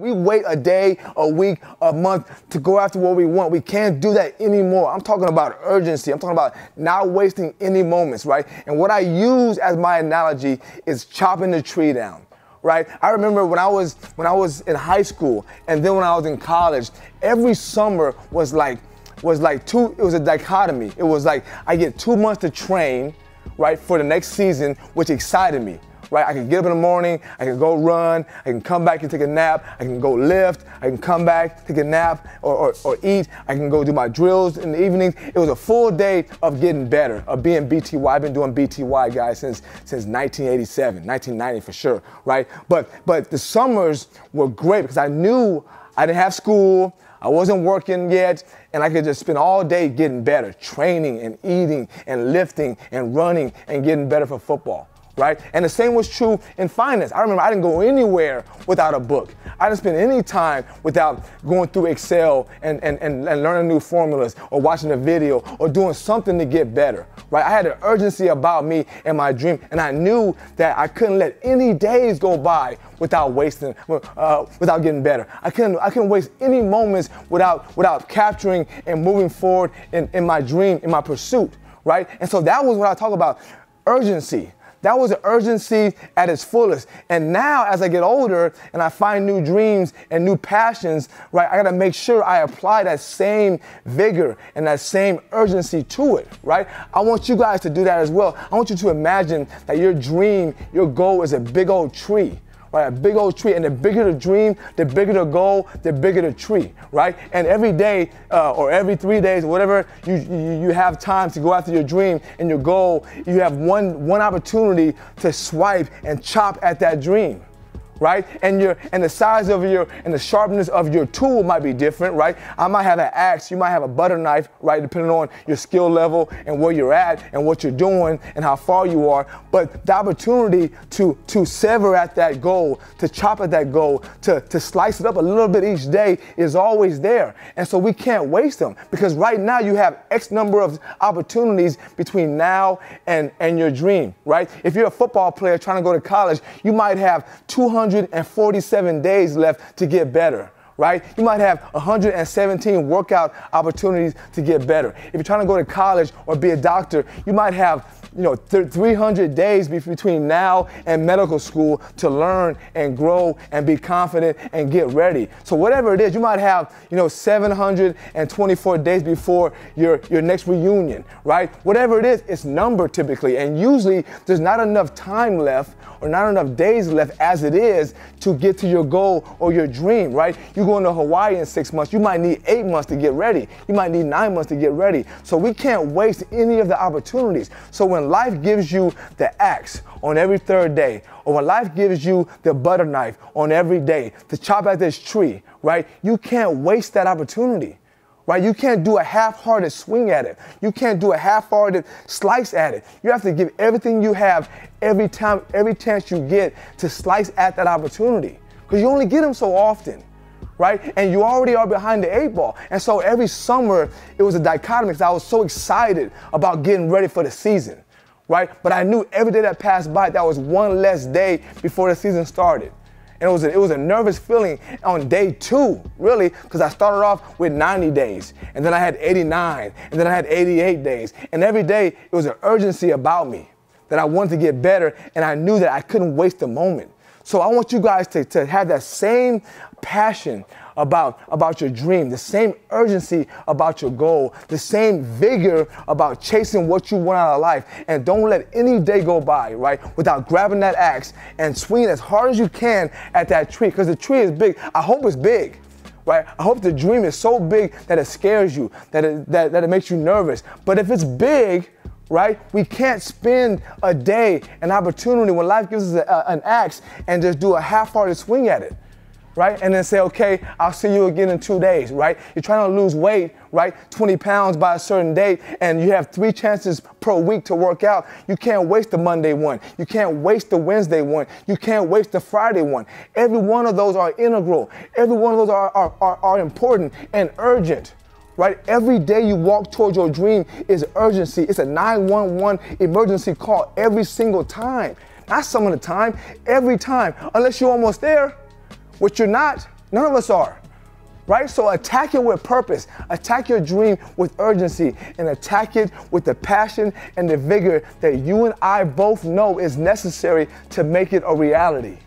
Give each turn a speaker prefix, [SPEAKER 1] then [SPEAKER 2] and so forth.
[SPEAKER 1] We wait a day, a week, a month to go after what we want. We can't do that anymore. I'm talking about urgency. I'm talking about not wasting any moments, right? And what I use as my analogy is chopping the tree down right? I remember when I was when I was in high school and then when I was in college, every summer was like was like two it was a dichotomy. It was like I get 2 months to train, right, for the next season, which excited me right? I can get up in the morning, I can go run, I can come back and take a nap, I can go lift, I can come back, take a nap or, or, or eat, I can go do my drills in the evenings. It was a full day of getting better, of being BTY. I've been doing BTY, guys, since, since 1987, 1990 for sure, right? But, but the summers were great because I knew I didn't have school, I wasn't working yet, and I could just spend all day getting better, training and eating and lifting and running and getting better for football right? And the same was true in finance. I remember I didn't go anywhere without a book. I didn't spend any time without going through Excel and, and, and, and learning new formulas or watching a video or doing something to get better, right? I had an urgency about me and my dream, and I knew that I couldn't let any days go by without wasting, uh, without getting better. I couldn't, I couldn't waste any moments without, without capturing and moving forward in, in my dream, in my pursuit, right? And so that was what I talk about urgency. That was the urgency at its fullest. And now, as I get older and I find new dreams and new passions, right, I gotta make sure I apply that same vigor and that same urgency to it, right? I want you guys to do that as well. I want you to imagine that your dream, your goal is a big old tree right? A big old tree. And the bigger the dream, the bigger the goal, the bigger the tree, right? And every day uh, or every three days, whatever you, you, you have time to go after your dream and your goal, you have one, one opportunity to swipe and chop at that dream right? And your and the size of your and the sharpness of your tool might be different, right? I might have an axe, you might have a butter knife, right? Depending on your skill level and where you're at and what you're doing and how far you are. But the opportunity to to sever at that goal, to chop at that goal, to to slice it up a little bit each day is always there. And so we can't waste them because right now you have X number of opportunities between now and and your dream, right? If you're a football player trying to go to college, you might have 200 147 days left to get better right? You might have 117 workout opportunities to get better. If you're trying to go to college or be a doctor, you might have you know, 300 days between now and medical school to learn and grow and be confident and get ready. So whatever it is, you might have, you know, 724 days before your, your next reunion, right? Whatever it is, it's numbered typically. And usually there's not enough time left or not enough days left as it is to get to your goal or your dream, right? You're going to Hawaii in six months. You might need eight months to get ready. You might need nine months to get ready. So we can't waste any of the opportunities. So when life gives you the axe on every third day, or when life gives you the butter knife on every day to chop at this tree, right? You can't waste that opportunity right? You can't do a half-hearted swing at it. You can't do a half-hearted slice at it. You have to give everything you have every time, every chance you get to slice at that opportunity. Because you only get them so often. Right? And you already are behind the eight ball. And so every summer, it was a dichotomy because I was so excited about getting ready for the season. Right? But I knew every day that passed by, that was one less day before the season started. And it was a, it was a nervous feeling on day two, really, because I started off with 90 days, and then I had 89, and then I had 88 days. And every day it was an urgency about me that I wanted to get better, and I knew that I couldn't waste a moment. So I want you guys to, to have that same passion about, about your dream, the same urgency about your goal, the same vigor about chasing what you want out of life. And don't let any day go by, right, without grabbing that axe and swinging as hard as you can at that tree. Because the tree is big. I hope it's big. Right? I hope the dream is so big that it scares you, that it, that, that it makes you nervous. But if it's big, right? We can't spend a day, an opportunity when life gives us a, a, an axe and just do a half-hearted swing at it right? And then say, okay, I'll see you again in two days, right? You're trying to lose weight, right? 20 pounds by a certain date, and you have three chances per week to work out. You can't waste the Monday one. You can't waste the Wednesday one. You can't waste the Friday one. Every one of those are integral. Every one of those are, are, are, are important and urgent. Right? Every day you walk towards your dream is urgency. It's a 911 emergency call every single time. Not some of the time, every time. Unless you're almost there, which you're not, None of us are. Right? So attack it with purpose. Attack your dream with urgency and attack it with the passion and the vigor that you and I both know is necessary to make it a reality.